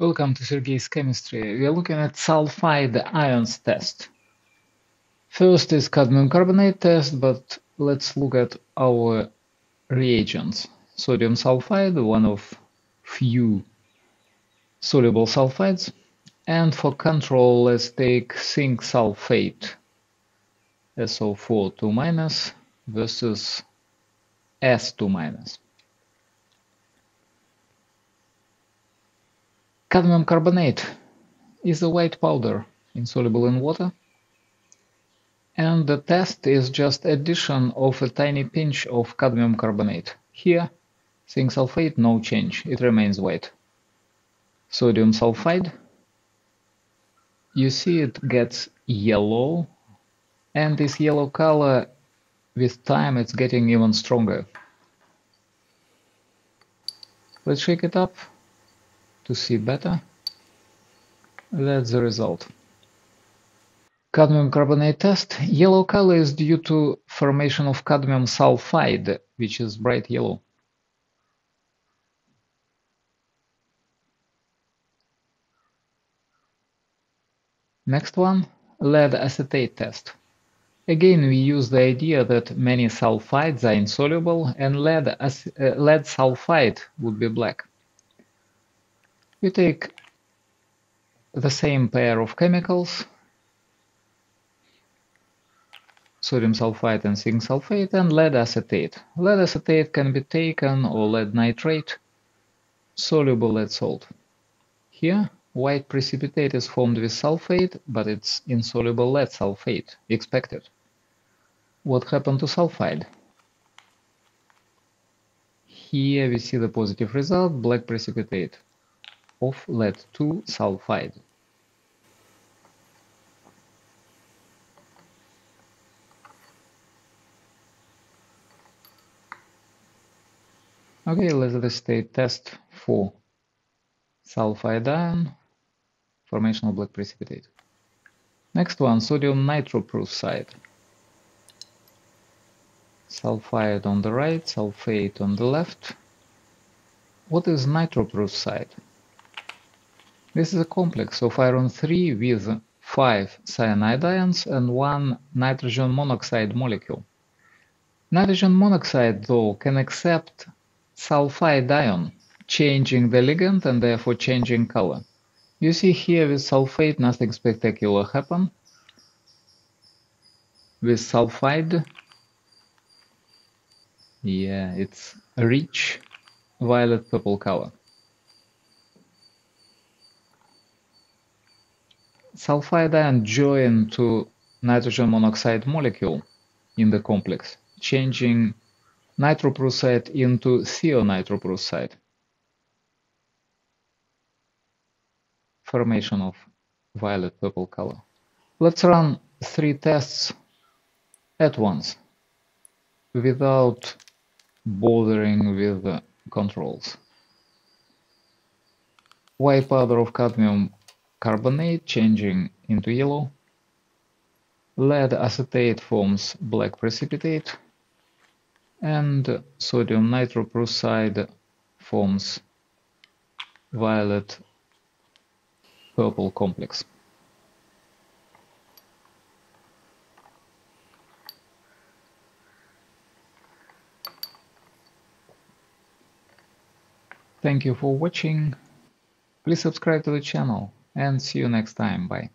Welcome to Sergei's Chemistry. We are looking at sulfide ions test. First is cadmium carbonate test, but let's look at our reagents. Sodium sulfide, one of few soluble sulfides. And for control, let's take zinc sulfate, SO4 2 minus versus S2 Cadmium carbonate is a white powder insoluble in water and the test is just addition of a tiny pinch of cadmium carbonate. Here, zinc sulfate, no change, it remains white. Sodium sulfide, you see it gets yellow and this yellow color with time it's getting even stronger. Let's shake it up to see better. That's the result. Cadmium carbonate test. Yellow color is due to formation of cadmium sulfide, which is bright yellow. Next one, lead acetate test. Again, we use the idea that many sulfides are insoluble and lead, uh, lead sulfide would be black. You take the same pair of chemicals, sodium sulfide and zinc sulfate, and lead acetate. Lead acetate can be taken, or lead nitrate, soluble lead salt. Here, white precipitate is formed with sulfate, but it's insoluble lead sulfate, expected. What happened to sulfide? Here we see the positive result, black precipitate of lead-2 sulfide. Okay, let's state test for sulfide ion, formation of black precipitate. Next one, sodium nitroprusside. Sulfide on the right, sulfate on the left. What is nitroprusside? This is a complex of iron 3 with 5 cyanide ions and one nitrogen monoxide molecule. Nitrogen monoxide, though, can accept sulfide ion, changing the ligand and therefore changing color. You see here with sulfate nothing spectacular happened. With sulfide, yeah, it's a rich violet purple color. Sulfide ion join to nitrogen monoxide molecule in the complex, changing nitroprusside into thionitroprusside. Formation of violet purple color. Let's run three tests at once without bothering with the controls. White powder of cadmium carbonate changing into yellow. Lead acetate forms black precipitate and sodium nitroprusside forms violet purple complex. Thank you for watching. Please subscribe to the channel and see you next time. Bye.